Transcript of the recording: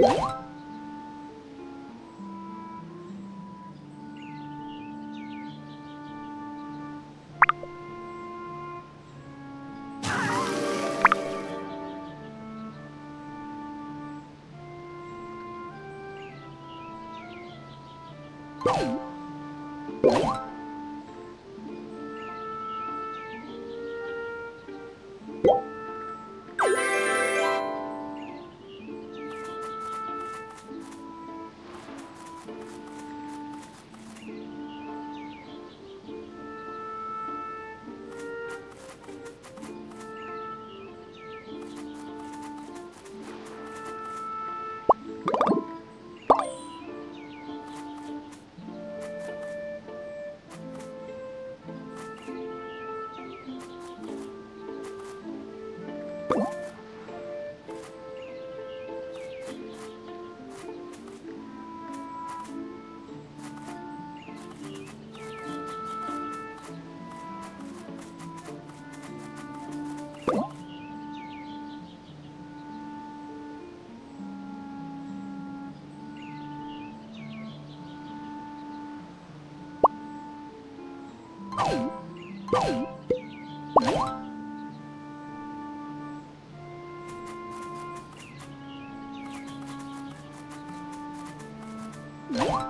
What? Thank you. What?